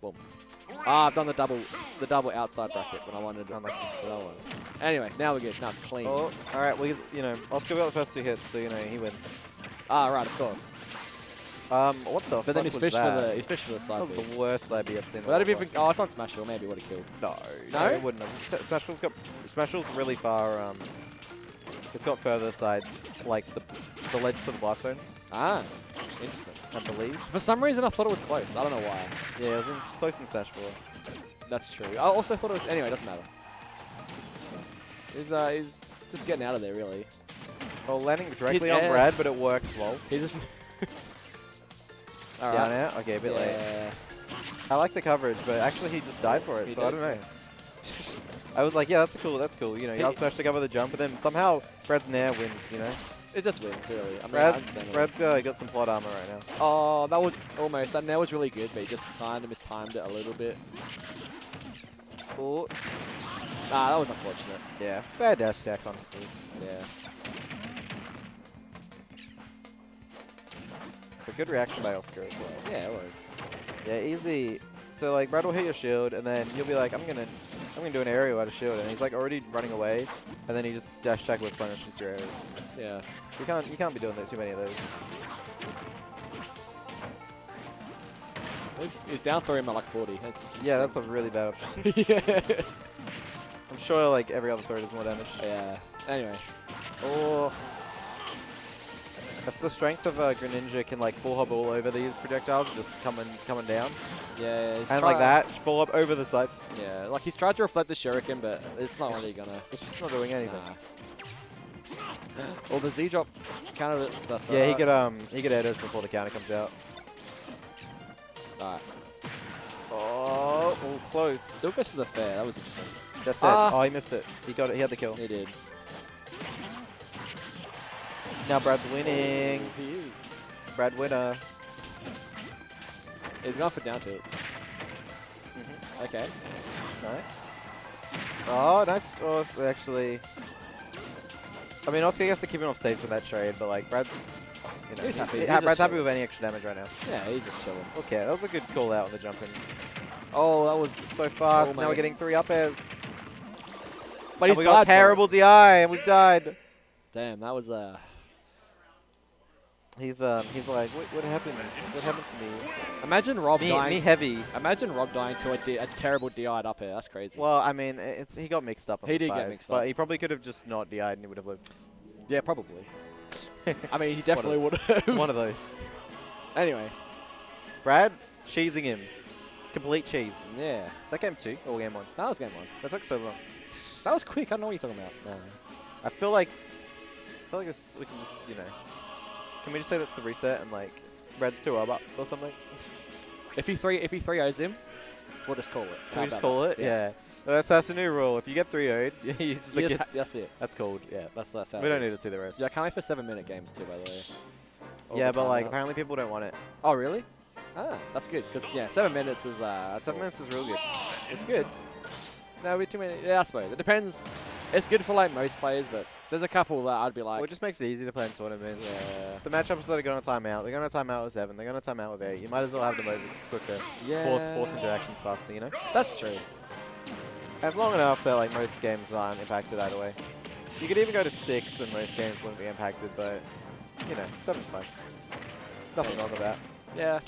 Boom. Ah, I've done the double, the double outside bracket when I wanted to. Unlucky. When I wanted. Anyway, now we're good. Now it's clean. Oh, all right. Well, he's, you know, Oscar got the first two hits, so you know he wins. Ah, right, of course. Um, what the? But fuck then he's was fished for that? the, he's fished for the That side was B. the worst side B I've seen. Well, that'd be, oh, it's on Smashville. Maybe would have killed. No, No? it wouldn't have. Smashville's got Smashville's really far. Um, it's got further sides, like the the ledge to the blast zone, Ah, interesting. I believe. For some reason, I thought it was close. I don't know why. Yeah, it was in, close in Smashville. That's true. I also thought it was. Anyway, it doesn't matter. He's uh, he's just getting out of there, really. Well, landing directly He's on air. Brad, but it works well. He's just. All Down right. Okay, a bit late. I like the coverage, but actually he just died for it, He so I don't know. I was like, yeah, that's cool, that's cool. You know, he He- was supposed to cover the jump, but then somehow Brad's Nair wins, you know? It just wins, really. I mean, Brad's. Brad's uh, got some plot armor right now. Oh, that was almost. That nair was really good, but he just kind of mistimed it a little bit. Cool. Ah, that was unfortunate. Yeah, bad dash attack, honestly. Yeah. But good reaction by Oscar as well. Yeah, it was. Yeah, easy. So like Brad will hit your shield, and then you'll be like, I'm gonna, I'm gonna do an aerial out of shield, and he's like already running away, and then he just dash attack with punishes your aerial. Yeah. You can't, you can't be doing that too many of those. It's, he's down three him at like 40. That's Yeah, that's a really bad option. yeah. I'm sure like every other throw does more damage. yeah. Anyway. Oh. That's the strength of uh, Greninja can like full hop all over these projectiles, just coming coming down. Yeah. he's and like that, full hop over the side. Yeah. Like he's tried to reflect the shuriken, but it's not really gonna. It's just not doing anything. Nah. Well, the Z drop countered it. That's Yeah, he alright. could um he could air dodge before the counter comes out. Alright. Oh, oh close. Still goes for the fair. That was interesting. That's it. Ah. oh, he missed it. He got it. He had the kill. He did. Now Brad's winning. He is. Brad winner. He's going for down tilts. Mm-hmm. Okay. Nice. Oh, nice. Oh, actually. I mean, Oscar gets to keep him off stage with that trade, but like Brad's. You know, He's happy. He's Brad's happy chilling. with any extra damage right now. Yeah, he's just chilling. Okay, that was a good call out on the jumping. Oh, that was. So fast. Now we're getting three up airs. But And he's we got terrible DI, and we've died. Damn, that was uh. He's um he's like, what, what happened? What happened to me? Imagine Rob Me, dying. me heavy. Imagine Rob dying to a, di- a terrible DI'd up here. That's crazy. Well, I mean, it's he got mixed up. On He the did get sides, mixed but he probably could have just not DI'd and he would have lived. yeah, probably. I mean, he definitely would have. One of those. anyway. Brad cheesing him. Complete cheese. Yeah. Is that game two or game one? That was game one. That took so long. That was quick. I don't know what you're talking about. No. I feel like I feel like this we can just you know. Can we just say that's the reset and like Brad's two up or something? If he three, if he three O's him, we'll just call it. Can How we just call that? it? Yeah. Well, that's that's the new rule. If you get three 0 you just, You like, just it's- ha- that's it. that's called. Yeah. That's that's how We don't need to see the rest. Yeah, I can't wait for seven minute games too, by the way. yeah, but like rounds. apparently people don't want it. Oh really? Ah, that's good. Cause yeah, seven minutes is uh, Seven all. minutes is real good. It's good. No, we too many. Yeah, I suppose it depends. It's good for like most players, but there's a couple that I'd be like, well, it just makes it easy to play in tournaments. yeah, The matchups that are going to timeout, they're going to timeout with seven. They're going to timeout with eight. You might as well have them over quicker. yeah. Force force interactions faster. You know. That's true. It's long enough that like most games aren't impacted either way. You could even go to six and most games wouldn't be impacted, but you know, seven's fine. Nothing wrong with that. Yeah.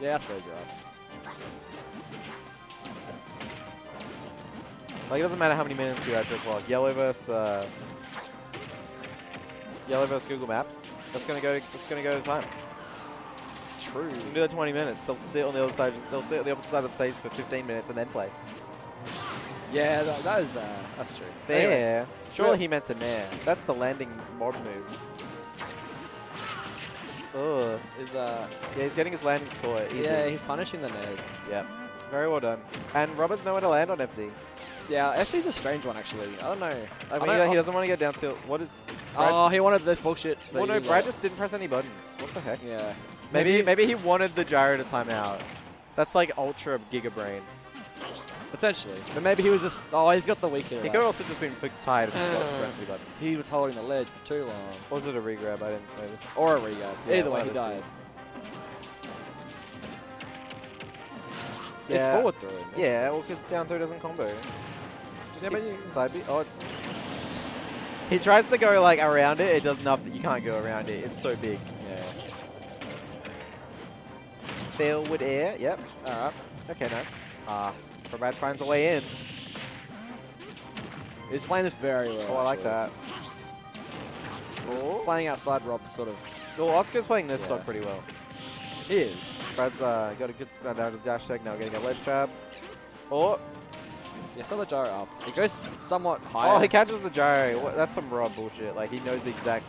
Yeah, I suppose you're right. Like it doesn't matter how many minutes you the clock. Yellow versus uh, Yellow versus Google Maps. That's gonna go. That's gonna go to time. True. You can do that 20 minutes. They'll sit on the other side. They'll sit on the opposite side of the stage for 15 minutes and then play. Yeah, that, that is uh, that's true. There. Anyway, Surely he meant to nair. That's the landing mod move. Ugh. is uh, Yeah, he's getting his landing score. Easy. yeah, he's punishing the nairs. Yep. Very well done. And Robert's nowhere to land on FD. Yeah, FD's a strange one actually. I don't know. I mean, don't- he doesn't want to get down to what is. Brad, Oh, he wanted this bullshit. but well, no, Brad just didn't press any buttons. What the heck? Yeah. Maybe maybe he wanted the gyro to time out. That's like ultra giga brain. Potentially. But maybe he was just. Oh, he's got the weaker. He could also just been tired of uh, press any buttons. He was holding the ledge for too long. Or was it a regrab? I didn't notice. Or a reguard. Yeah, Either way, he of the two. died. It's forward throw. Yeah, sense. well, because down throw doesn't combo. Just Yeah, but you- side B. Oh. He tries to go like around it. It does nothing. You can't go around it. It's so big. Yeah. with air. Yep. Alright. Okay, nice. Ah, uh, Brad finds a way in. He's playing this very well. Oh, I like that. He's Oh, Playing outside Rob's sort of. well, Oscar's playing this Yeah. stock pretty well. He is. Brad's uh, got a good spin down to the dash tech. Now getting a ledge trap. Oh, Yeah, saw the gyro up. He goes somewhat higher. oh, he catches the gyro. What- That's some raw bullshit. Like, he knows the exact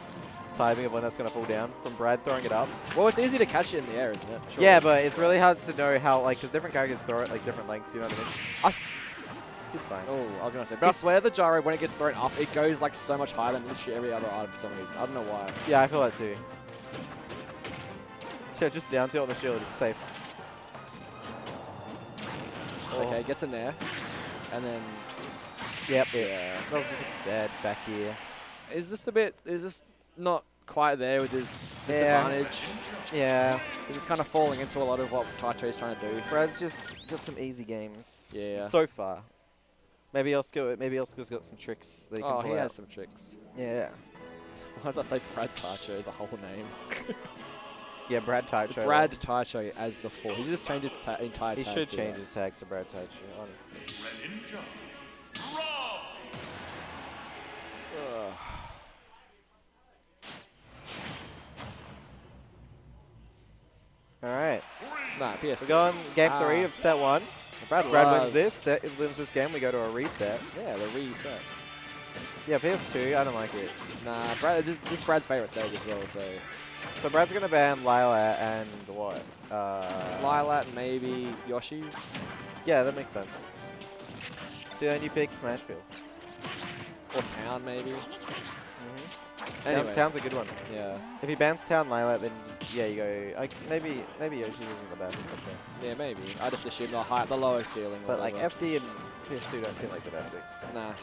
timing of when that's going to fall down from Brad throwing it up. well, it's easy to catch it in the air, isn't it? Surely. Yeah, but it's really hard to know how, like, because different characters throw it like different lengths, you know what I mean? Us. He's fine. Oh, I was gonna say, but I swear the gyro when it gets thrown up, it goes like so much higher than literally every other item for some reason. I don't know why. Yeah, I feel that too. So just down tilt on the shield, it's safe. Oh. Okay, gets in there, and then Yep. yeah. That was just a bad back here. Is this a bit? Is this not quite there with his disadvantage? Yeah. He's just kind of falling into a lot of what Taicho is trying to do. Brad's just got some easy games. Yeah. So far. Maybe Oscar, maybe Oscar's got some tricks that he can oh, pull he out. has some tricks. Yeah. Why does I say Brad Taicho, the whole name? Yeah, Brad Taicho. Brad Taicho as the four. He just changed his entire He should change that. his tag to Brad Taicho, honestly. Ugh. Alright. Nah, PS. We're going game three Ah. of set one. Brad, Brad wins this. Set, wins this game. We go to a reset. Yeah, the reset. Yeah, PS2. I don't like it. Nah, Brad, this, this is Brad's favorite stage as well. So So Brad's gonna ban Lylat and what? Uh, Lylat, maybe Yoshi's. Yeah, that makes sense. So then you pick Smashville. Or Town, maybe. Mm-hmm. Anyway, Town's a good one. yeah, If he bans Town Lylat, then just, yeah, you go. Like, maybe maybe Yoshi's isn't the best sure. yeah, maybe. I just assume the high, the lower ceiling. But like. FD and PS2 don't seem like the best picks. Nah.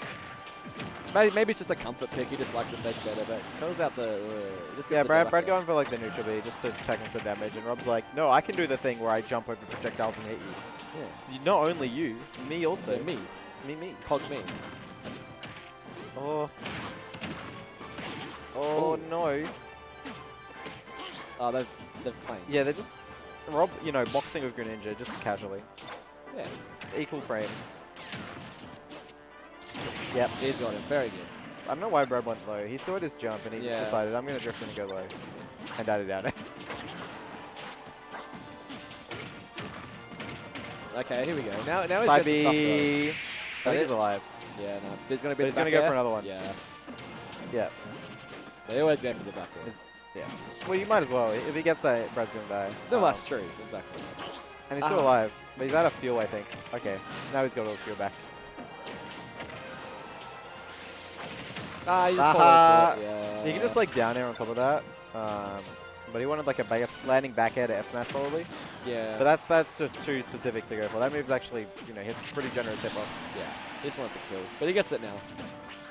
Maybe, maybe it's just a comfort pick. He just likes the stage better, but goes out the. Uh, just Yeah, the Brad, Brad going for like the neutral B just to check in some damage, and Rob's like, no, I can do the thing where I jump over projectiles and hit you. Yeah. So not only you, me also. So me, Me, me. Pog me. Oh. Oh Ooh. no. Oh, they've they've playing. Yeah, they're just Rob, you know, boxing with Greninja just casually. Yeah, It's equal frames. Yep. he's got him. Very good. I don't know why Brad went low. He had his jump and he Yeah. just decided I'm gonna drift in and go low. And down it down. Okay, here we go. Now, now he's Side some stuff B. I But think he's alive. Yeah, no. There's gonna be. But the he's gonna go air. for another one. Yeah, Yeah. they always go for the back. It's- Yeah. Well, you might as well. If he gets that, Brad's gonna die. No, Um, that's true. Exactly. And he's still Ah. alive. But he's out of fuel, I think. Okay. Now he's got all his fuel back. Ah, he just followed it. Yeah. You can just like down air on top of that. Um, but he wanted like a base landing back air to F smash probably. Yeah. But that's that's just too specific to go for. That move's actually, you know, hit pretty generous hitbox. yeah. He just wanted to kill, but he gets it now.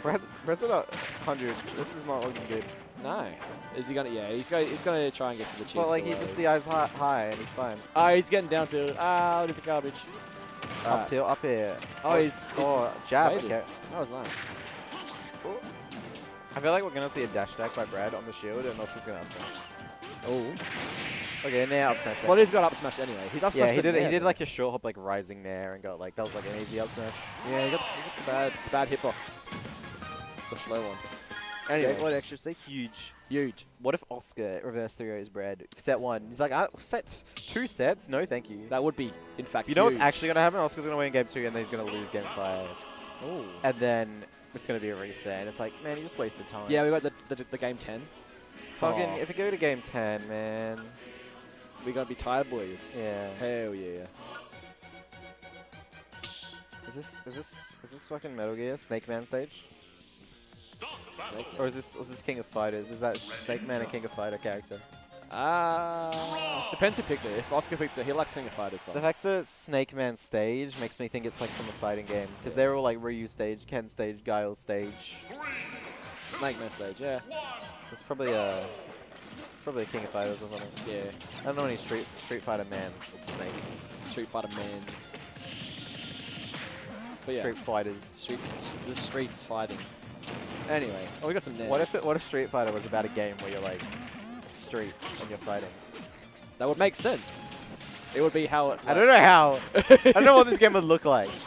Brad's, Brad's at a 100. This is not looking good. No. Is he gonna? Yeah, he's gonna. He's gonna try and get to the cheese. Well, like he below. just DI's high, high and he's fine. Ah, he's getting down to. Ah, it is a garbage. Up Alright. tilt, up here. Oh, he's. he's Oh, jab. waited. Okay. That was nice. I feel like we're gonna see a dash attack by Brad on the shield, and also gonna up smash. Oh. Okay, and now up smash. Well, he's got up smash anyway. He's up smash. yeah, he did. He did like a short hop, like rising there, and got like that was like an easy up smash. Yeah, he got, he got the bad, the bad hitbox. The slow one. Anyway, what extra say? Huge. huge. What if Oscar reverse throws Brad set one? He's like, ah, set two sets? No, thank you. That would be, in fact, you know what's actually gonna happen? Oscar's gonna win game two, and then he's gonna lose game five, Oh. and then it's gonna be a reset. And it's like, man, you just wasted time. Yeah, we got the, the, the game 10. Fucking, Oh. if we go to game ten, man. We're going to be tired, boys. Yeah. Hell yeah. Is this is this is this fucking Metal Gear Snake Man stage? Snake. Or is this is this King of Fighters? Is that Snake Man a King of Fighter character? Ah, depends who picked it. If Oscar picked it, he likes King of Fighters. So. The fact that it's Snake Man stage makes me think it's like from a fighting game because they're all like Ryu stage, Ken stage, Guile stage. Snake Man stage, yeah. So it's probably a it's probably King of Fighters or something. Yeah. I don't know any Street Street Fighter mans called Snake. Street Fighter Mans. But yeah, Street Fighters. street, the streets fighting. Anyway, oh, we got some names. What if it, what if Street Fighter was about a game where you're like streets and you're fighting? that would make sense. It would be how it. I don't know how. I don't know what this game would look like.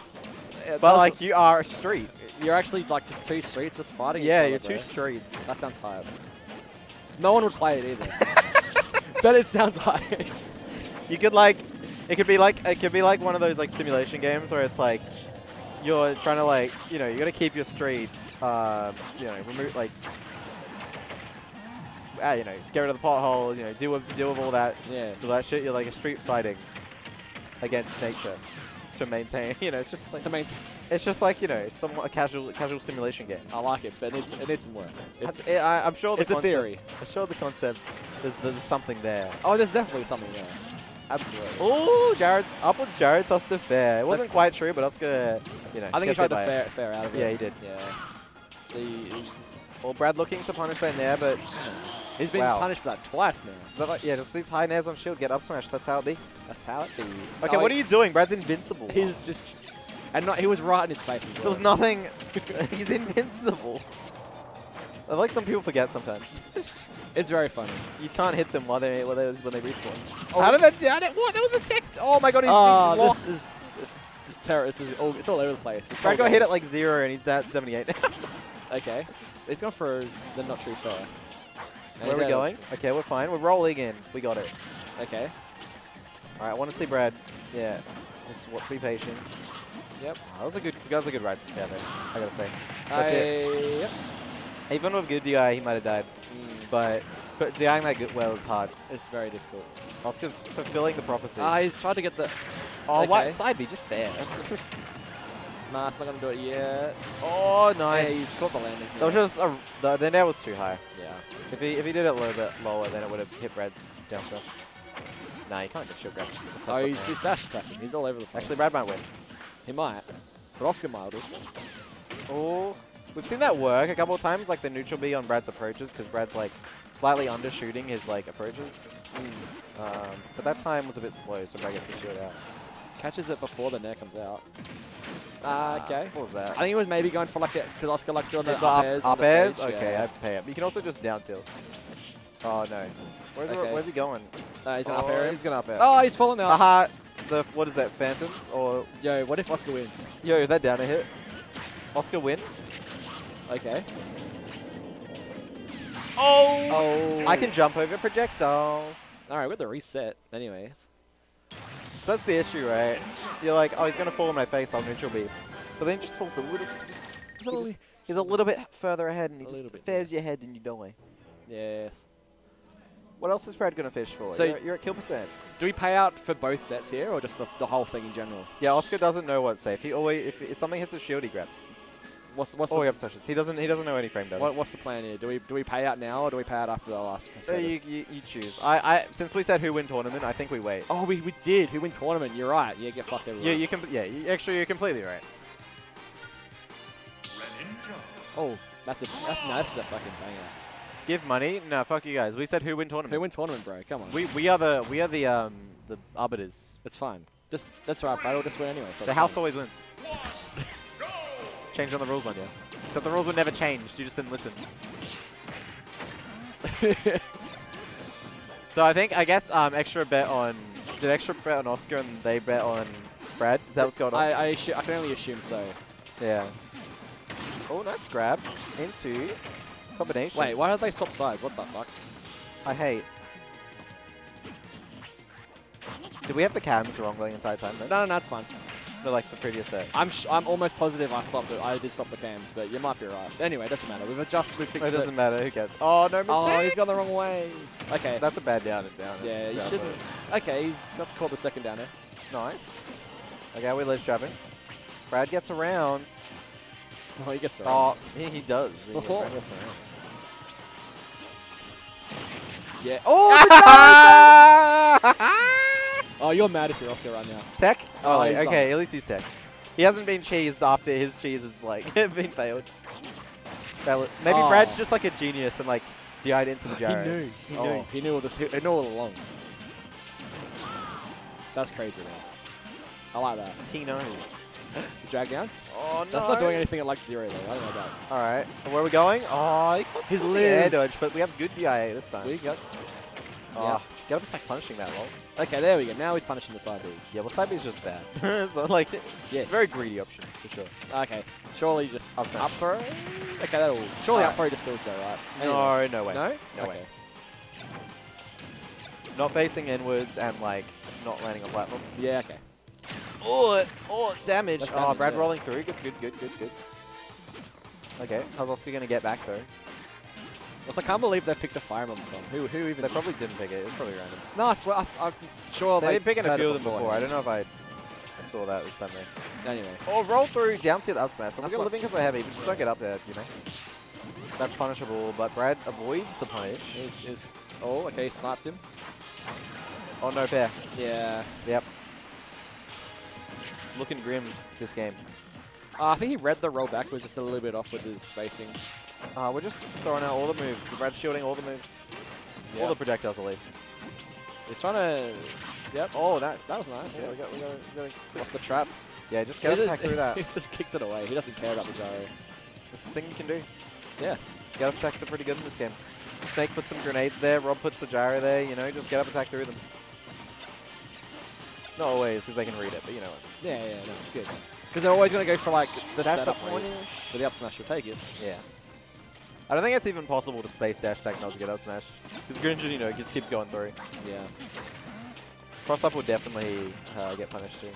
It But like you are a street. you're actually like just two streets just fighting. Yeah, you're two bro. streets. That sounds hype. No one would play it either. but it sounds hype. You could like, it could be like it could be like one of those like simulation games where it's like you're trying to like you know you got to keep your street, um, you know, remove like. Ah, you know, get rid of the pothole, You know, deal with deal with all that, Yeah. all that shit. You're like a street fighting against nature to maintain. You know, it's just like To main, it's just like you know, somewhat a casual casual simulation game. I like it, but it needs, it needs some work. It's, it, I, I'm sure the it's a theory. I'm sure the concept there's, there's something there. oh, there's definitely something there. Absolutely. Oh, Jared, upwards Jared tossed the fair. It wasn't quite true, but I was gonna, you know, I think he tried to fair, fair out of it. Yeah, he did. Yeah. See, he's, Well, Brad looking to punish that there, but he's been Wow. punished for that twice now. like, yeah, just these high nairs on shield get up smash. That's how it be. That's how it be. Okay, oh, what are you doing? Brad's invincible. He's just, and not, he was right in his face as well. there was nothing. he's invincible. I like some people forget sometimes. It's very funny. you can't hit them while they, while they when they respawn. Oh. How did that down it? What? That was a tech. Oh my god, he's, Oh, this is this, this terror. This is all, it's all over the place. Brad got hit at like zero and he's at 78. Okay, he's gone for the not true fair. Where are we going? Okay, we're fine. We're rolling in. We got it. Okay. All right, I want to see Brad. Yeah, just what, be patient. Yep. Oh, that was a good. That was a good rising down there. I gotta say. I, That's it. Yep. Even with good DI, he might have died. Mm, But but DIing that good well is hard. it's very difficult. Oscar's fulfilling the prophecy. Ah, he's trying to get the. oh, what okay. side B? Just fair. It's not gonna do it yet. oh, Yeah, nice. he's caught the landing. that was just a, the the nair was too high. Yeah. If he if he did it a little bit lower, then it would have hit Brad's down smash. Nah, you can't get shield. Oh, he's, he's dash attacking. He's all over the place. Actually, Brad might win. He might. But Oscar might also. Oh, we've seen that work a couple of times, like the neutral B on Brad's approaches, because Brad's like slightly undershooting his like approaches. Um, but that time was a bit slow, so Brad gets the shield out. Catches it before the nair comes out. Ah, okay. What was that? I think he was maybe going for like a, because Oscar likes doing the It's up airs. up airs? stage, Okay, I have to pay up. You can also just down tilt. Oh no. Where's, Okay. where's he going? Uh, he's going oh, up air. He's gonna up air. Oh, he's falling out. Haha. The what is that? Phantom or Yo, what if Oscar wins? yo? That down a hit. Oscar win. Okay. Oh. Oh. I can jump over projectiles. All right, with the reset. Anyways. So that's the issue, right? You're like, oh, he's gonna fall in my face. I'll neutral B, but then he just falls a little, just, He's a he little- just- he's a little bit further ahead, and he just bit. fares your head, and you die. Yes. What else is Brad gonna fish for? So- you're, you're at kill percent. Do we pay out for both sets here, or just the, the whole thing in general? Yeah, Oscar doesn't know what's safe. He always, if, if something hits his shield, he grabs. What's what's Or he the, obsessions. He doesn't. He doesn't know any frame damage. what, what's the plan here? Do we do we pay out now, or do we pay out after the last So you, you, you choose. I, I since we said who win tournament, I think we wait. Oh, we, we did. Who win tournament? You're right. Yeah, get fucked everyone. Yeah, you can. Yeah, you, actually, you're completely right. Oh, that's a that's, no, that's the fucking banger. Give money? No, fuck you guys. We said who win tournament. Who win tournament, bro? Come on. We we are the we are the um the arbiters. It's fine. Just that's right. Battle just win anyway. So The house fine. always wins. Changed on the rules on you. Except the rules were never changed. You just didn't listen. So I think I guess um extra bet on did extra bet on Oscar and they bet on Brad. Is that what's going on? I I, I can only assume so. yeah. Oh, nice grab into combination. Wait, why did they swap sides? What the fuck? I hate. Did we have the cams wrong the entire time? No, no, no, it's fine. No, like the previous set. I'm sh- I'm almost positive I swapped it. I did swap the cams, but you might be right. Anyway, doesn't matter. We've adjusted. We fixed It fixed doesn't matter. Who cares? Oh no oh, mistake. Oh, he's gone the wrong way. Okay. That's a bad down and down. yeah, you shouldn't. low. Okay, he's got called the second down there. Nice. Okay, we're ledge trapping. Brad gets around. Oh, he gets around. Oh, he, he does. He- Oh. Gets around. Yeah. Oh, the! oh, you're mad if you're Oscar right now. Tech? Oh, Oh, like, he's okay, at least he's tech. He hasn't been cheesed after his cheese has like been failed. Fail- Maybe Oh. Brad's just like a genius and like DI'd into the gyro. He knew. He Oh. knew. He knew all this. He knew all along. That's crazy, man. I like that. He knows. Drag down. Oh, no. That's not doing anything at like zero though. I don't know that. All right. Where are we going? Oh, he got His the air dodge, but we have good DIA this time. We got. Oh, get up attack punishing that lol. Okay, there we go. Now he's punishing the side Bs. Yeah, well, side B is just bad. so, like, it's Yes. very greedy option, for sure. Okay. Surely just Up up, throw. Okay, that'll. Surely up Alright. throw just kills though, right? No, no way. No. No okay. way. Not facing inwards and, like, not landing on platform. Yeah. Okay. Oh, oh, damage. That's oh, Brad yeah. rolling through. Good, good, good, good, good. Okay, how's Oscar going to get back, though? Also, I can't believe they picked a Fire Emblem song. Who? Who even? They probably didn't pick it. It was probably random. No, I swear. I, I'm sure They they did pick in a few of them before. I don't know if I saw that this time, though. Anyway. Oh, roll through, down tilt, up smash. But That's we're what- living because we're heavy, but just don't get up there, you know. That's punishable, but Brad avoids the punish. Is is. Oh, okay. He snipes him. Oh, no fair. Yeah. Yep. It's looking grim, this game. Uh, I think he read the roll back was just a little bit off with his spacing. Uh, we're just throwing out all the moves. The red shielding all the moves. All the projectiles, at least. He's trying to. Yep. Oh, that's... That was nice. Yeah, Yeah. we got, we got, we got What's the trap? Yeah, just get up attack through that. He's just kicked it away. He doesn't care about the gyro. That's the thing you can do. Yeah. Get up attacks are pretty good in this game. Snake puts some grenades there. Rob puts the gyro there. You know, just get up attack through them. Not always, because they can read it, but you know what. Yeah, yeah, no, it's good. Because they're always going to go for like the That's a setup read, punish. but the up smash will take it. Yeah. I don't think it's even possible to space dash attack not to get up smash. Because Greninja, you know, just keeps going through. Yeah. Cross up will definitely uh, get punished too.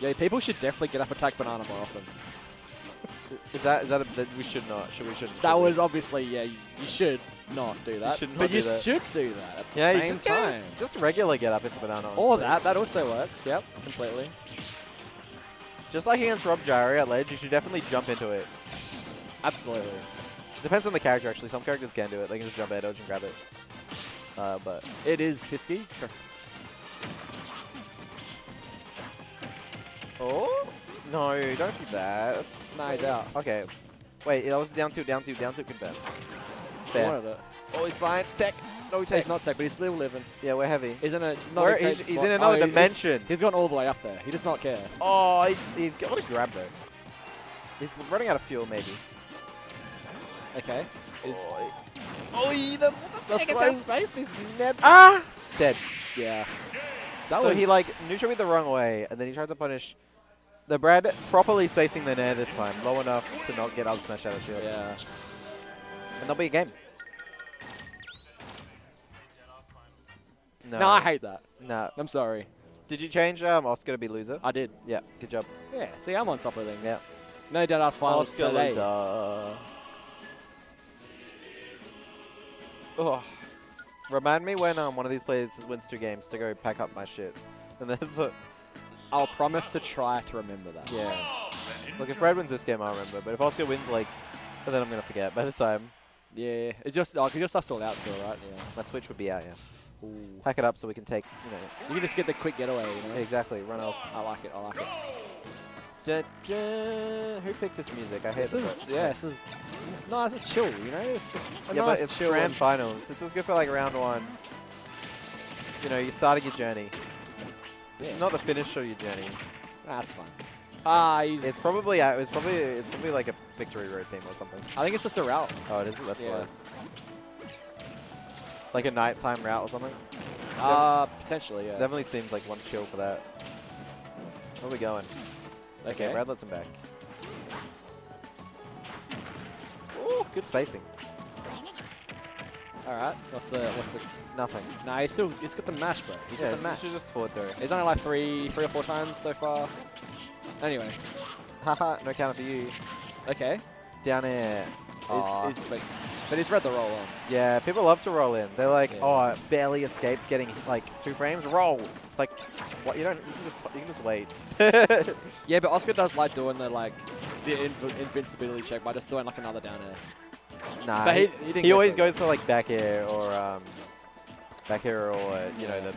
Yeah, people should definitely get up attack banana more often. Is that is that, a, that we should not? Should we should? That should we? was obviously yeah. You, you should not do that, should not but do you that. should do that at the Yeah, you same just get just regular get up into banana. Or that. That also works. Yep, completely. Just like against Rob Gyro at ledge, you should definitely jump into it. Absolutely. Depends on the character actually. Some characters can do it. They can just jump air dodge and grab it. Uh, but It is pisky. oh no, don't do that. That's he's out. Okay. Wait, that was down two, down two, down two. Confirm. Fair. it. Oh, he's fine. Tech. No He's not tech, but he's still living. Yeah, we're heavy. He's in a not Where- a he's, he's in another Oh, he's- dimension. he's gone all the way up there. He does not care. Oh, he, he's got a grab though. He's running out of fuel, maybe. Okay. Is oh, he- oh, he, the, what the That's is that close. He's net ah dead. yeah. That so was he like neutral me the wrong way, and then he tried to punish the Brad properly spacing the nair this time, low enough to not get out smash out of shield. Yeah. And that'll be a game. No, No, I hate that. No. I'm sorry. Did you change um, Oscar to be loser? I did. yeah, good job. Yeah. See, I'm on top of things. Yeah. No dead ass finals Oscar today. loser. Oh. Remind me when um, one of these players wins two games to go pack up my shit. And there's a, I'll promise to try to remember that. yeah. Look, if Brad wins this game, I'll remember. But if Oscar wins, like, but then I'm gonna forget by the time Yeah. It's just, oh, your stuff's all out still, right? Yeah. my Switch would be out. Yeah. Ooh. Pack it up so we can take, you know, You can just get the quick getaway, you know? exactly run off. I like it, I like it. Da, da. Who picked this music? I hate This is, yeah, this is, no, this is chill, you know? It's just a Yeah, nice but it's chill grand finals. This is good for like round one. You know, you're starting your journey. This Yeah. is not the finish of your journey. That's fine. Ah, It's probably uh, it's probably it's probably like a victory road theme or something. I think it's just a route. Oh, it is. That's Yeah. why. Like a nighttime route or something. Uh, potentially, yeah. Definitely seems like one chill for that. Where are we going? Okay. Brad lets him back. Ooh, good spacing. All right. What's the, what's the, Nothing. nah, he's still, he's got the mash, bro. He's yeah, got the mash. should just forward through. He's only like three, three or four times so far. Anyway, Haha, no counter for you. okay. Down air. Aw. He's, he's, bas- but he's read the roll on. Yeah, people love to roll in. They're like, Yeah. oh, barely escapes getting like two frames. Roll. It's like? You don't. You can just. You can just wait. Yeah, but Oscar does like doing the like the inv- invincibility check by just doing like another down air. nah. But he, he- he didn't he go always for goes for like back air or um, back air or you know the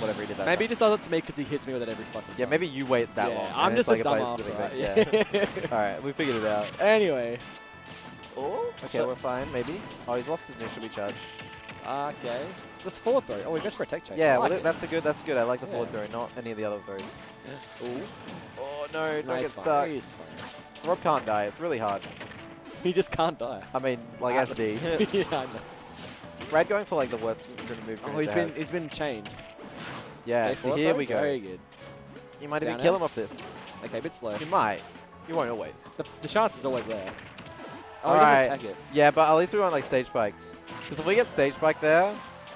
whatever he did that. Maybe he just does it to me because he hits me with it every fucking time. Yeah, maybe you wait that Yeah, long. I'm just like a dumbass, right? Yeah. All right, we figured it out. anyway, Oh, okay, So- we're fine, maybe. Oh, he's lost his neutral B charge. Okay. Just forward throw. Oh, he goes for a tech chase. Yeah, I well, that's a good. That's good. I like the forward throw, not any of the other throws. Ooh. Oh no! Don't get stuck. Rob can't die. It's really hard. He just can't die. I mean, like Ah, SD. yeah, I know. Brad going for like the worst move. Oh, he's been has. he's been chained. Yeah. Okay, so here throw, we go. Very good. You might even kill him off this. Okay, a bit slow. You might. You won't always. The, the chance is always there. Oh, All right. attack it. Yeah, but at least we want like stage spikes. Because if we get stage spike there,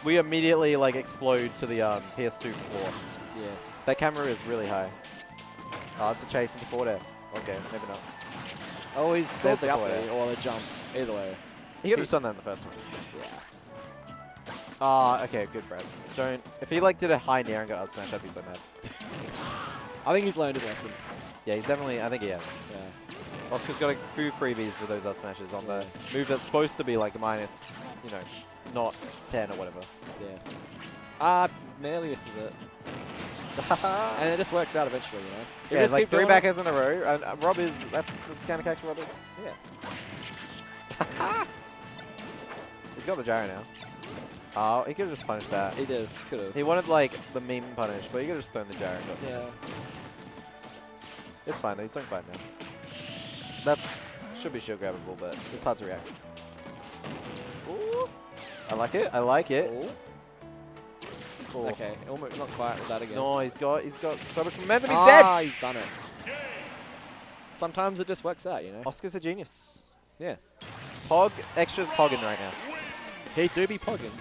we immediately like explode to the um, PS2 floor. Yes. That camera is really high. Oh, it's a chase into forward air. Okay, maybe not. Oh, he's the the up B or the jump. Either way. He could have done that in the first one. Yeah. Ah, okay, good, Brad. Don't. If he like did a high nair and got out smash, I'd be so mad. I think he's learned his lesson. Yeah, he's definitely. I think he has. Yeah. Oscar's got a few freebies with those up smashes on the move that's supposed to be like minus, you know, not 10 or whatever. Yes. Ah, nearly misses it. And it just works out eventually, you know? If yeah, it's like three backers in a row. And uh, Rob is that's that's the kind of character Rob is. Yeah. He's got the gyro now. Oh, he could have just punished that. He did. Could have. He wanted like the meme punish, but he could have just thrown the gyro. Yeah. It's fine though. He's doing fine now. That's should be shield grabbable, but it's hard to react. Ooh. I like it. I like it. Oh. Cool. Okay. Almost not quite with that again. No, he's got he's got so much momentum. He's dead! ah, he's done it. Sometimes it just works out, you know? Oscar's a genius. Yes. Pog extras pogging right now. He do be pogging.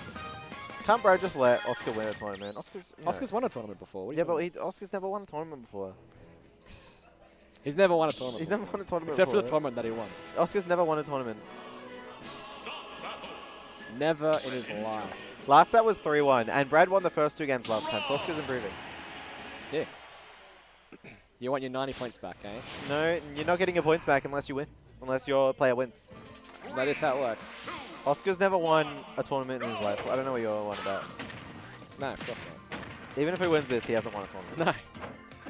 Can't bro just let Oscar win a tournament? Oscar's you know- Oscar's won a tournament before. Yeah, but he, Oscar's never won a tournament before. He's never won a tournament. He's never won a tournament Except for the before. tournament that he won. Oscar's never won a tournament. Never in his life. Last set was 3-1, and Brad won the first two games last time, so Oscar's improving. Yeah. You want your 90 points back, eh? No, you're not getting your points back unless you win. Unless your player wins. That is how it works. Oscar's never won a tournament in his life. I don't know what you're on about. No, of course not. Even if he wins this, he hasn't won a tournament. No.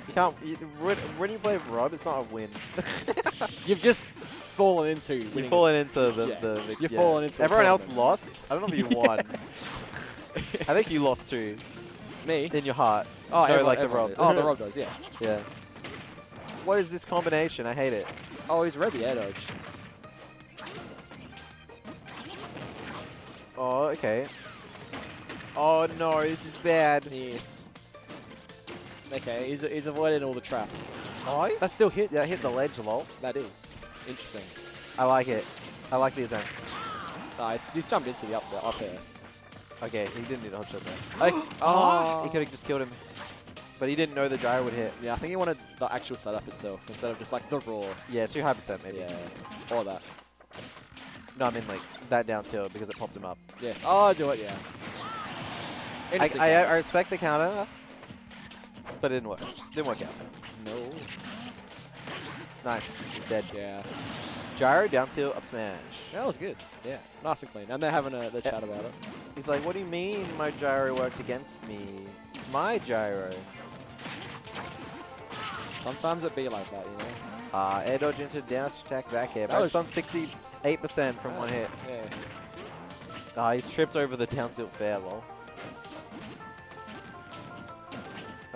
You can't. You, when, you play Rob, it's not a win. You've just fallen into You've fallen into the. Yeah. the, the You've yeah. fallen into Everyone else lost. I don't know if you won. I think you lost too Me? in your heart. Oh, no, everyone- like the Rob. did. Oh, the Rob does, yeah. Yeah. What is this combination? I hate it. Oh, he's read the air dodge. Oh, okay. Oh no, this is bad. Yes. Okay, he's, he's avoided all the trap. He's- That's still hit. yeah, hit the ledge, lol. That is. Interesting. I like it. I like the attempts. Nice. He's jumped into the up there, up there. Okay, he didn't need a hot shot there. Like, oh. He could have just killed him. But he didn't know the gyro would hit. Yeah, I think he wanted the actual setup itself instead of just like the raw. Yeah, too high percent maybe. Yeah. Or that. No, I mean like that down tilt because it popped him up. Yes. Oh, do it, yeah. I, Interesting I. I respect the counter, but it didn't work. Didn't work out. No. Nice. He's dead. Yeah. Gyro, down tilt, up smash. That was good. Yeah. Nice and clean. And they're having a the Yeah. chat about it. He's like, what do you mean my gyro worked against me? It's my gyro. Sometimes it be like that, you know. Ah, air dodge into down attack back air. That That's on 68% from one hit. Yeah. Ah, he's tripped over the down tilt fair, lol.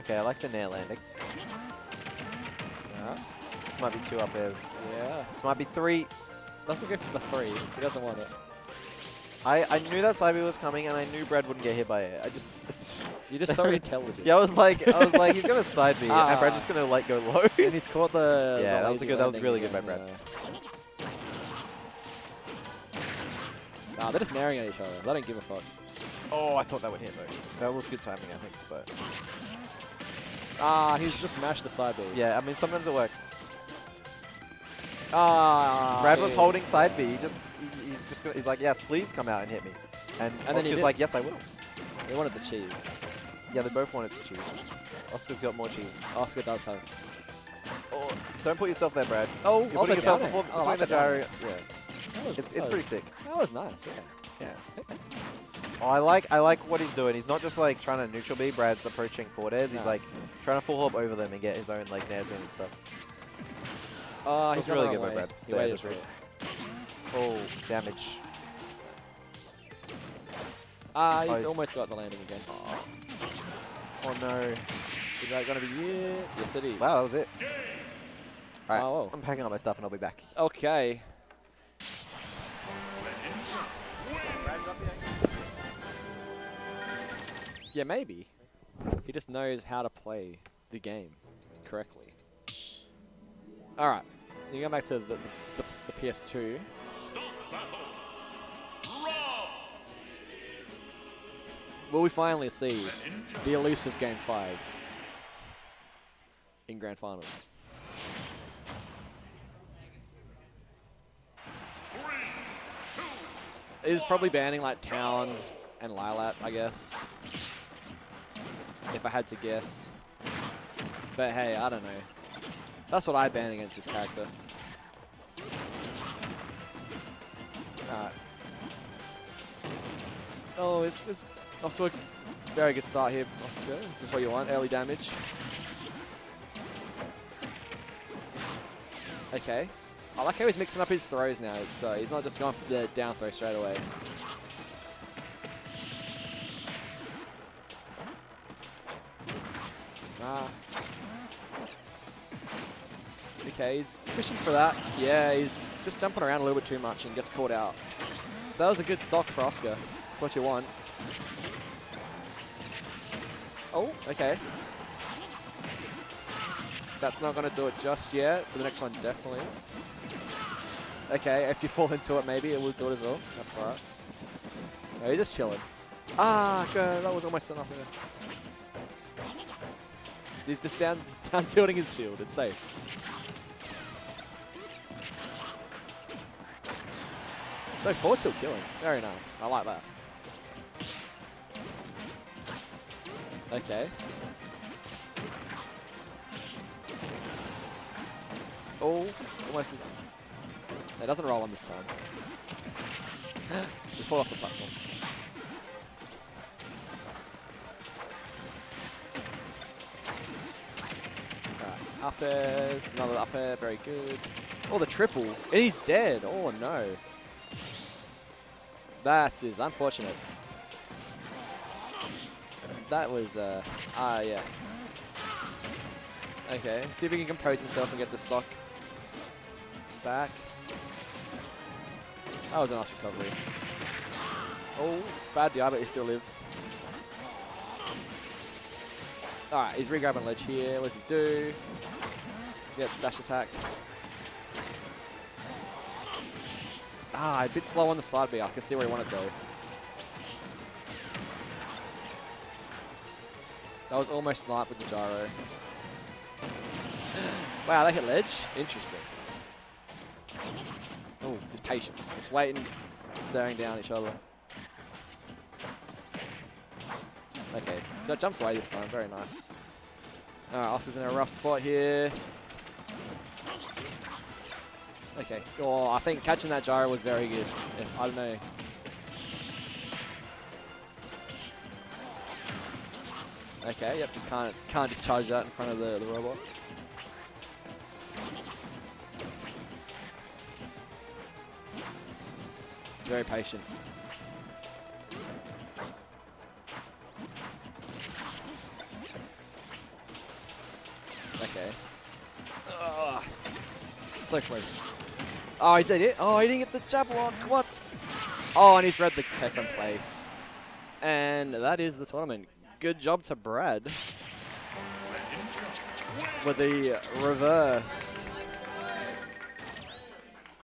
Okay, I like the nair landing. Yeah. This might be two up airs. Yeah. This might be three. Doesn't go for the three. He doesn't want it. I, I knew that side was coming, and I knew Brad wouldn't get hit by it. I just... You're just so intelligent. yeah, I was like, I was like, he's gonna side B, and Ah. Brad's just gonna like go low. And he's caught the. Yeah, the that was a good- that was really good by Brad. yeah. Nah, they're just naring at each other. They don't give a fuck. oh, I thought that would hit though. That was good timing, I think. But Ah, he's just mashed the side B. yeah, I mean sometimes it works. Ah. Brad was yeah. holding side B. He just he- he's just gonna, he's like, yes, please come out and hit me. And, And Oscar's did. like, yes, I will. He wanted the cheese. Yeah, they both wanted to cheese. Oscar's got more cheese. Oscar does have. Oh, don't put yourself there, Brad. Oh, You're putting yourself before, oh, between the gyro. Yeah, was, it's it's pretty was- sick. That was nice. Yeah. Yeah. Oh, I like I like what he's doing. He's not just like trying to neutral B. Brad's approaching forward airs. He's like trying to full hop over them and get his own like in and stuff. Oh, he's really good by good Brad. He waited for it. Oh, damage. Ah, he's almost got the landing again. Oh no. Is that going to be it? Yes, it is. Wow, that was it. Alright, Oh. I'm packing up my stuff and I'll be back. Okay. Yeah, maybe. He just knows how to play the game correctly. Alright. You go back to the, the, the PS2. Will we finally see the elusive Game 5 in Grand Finals? Is probably banning like Town and Lylat, I guess. If I had to guess. But hey, I don't know. That's what I ban against this character. Alright. Oh, it's, it's off to a very good start here, Oscar. This is what you want, early damage. Okay. I like how he's mixing up his throws now, so uh, he's not just going for the down throw straight away. Okay, he's pushing for that. Yeah, he's just jumping around a little bit too much and gets caught out. So that was a good stock for Oscar. That's what you want. Oh, okay. That's not going to do it just yet, but the next one definitely. Okay, if you fall into it, maybe it will do it as well. That's alright. No, he's just chilling. Ah, God, that was almost enough. He's just down, just down tilting his shield. It's safe. No, forward tilt killing. Very nice. I like that. Okay. Oh, almost. It doesn't roll on this time. we fall off the platform. Right, up airs, another up air, very good. Oh, the triple. He's dead. Oh, no. That is unfortunate. That was, uh, ah, yeah. Okay, see if he can compose himself and get the stock back. That was a nice recovery. Oh, bad DI, but he still lives. Alright, he's re-grabbing ledge here. What does he do? Yep, dash attack. Ah, a bit slow on the side B. I can see where he wanted to go. That was almost snipe with the gyro. wow, they hit ledge. Interesting. Oh, just patience. Just waiting, staring down each other. Okay, jumps away this time. Very nice. Alright, Oscar's in a rough spot here. Okay. Oh, I think catching that gyro was very good. I don't know. Okay, yep, just can't can't just charge that in front of the, the robot. Very patient. Okay. Ugh. So close. Oh, is that it? Oh, he didn't get the jab lock. What? Oh, and he's read the in place. And that is the tournament. Good job to Brad. With the reverse.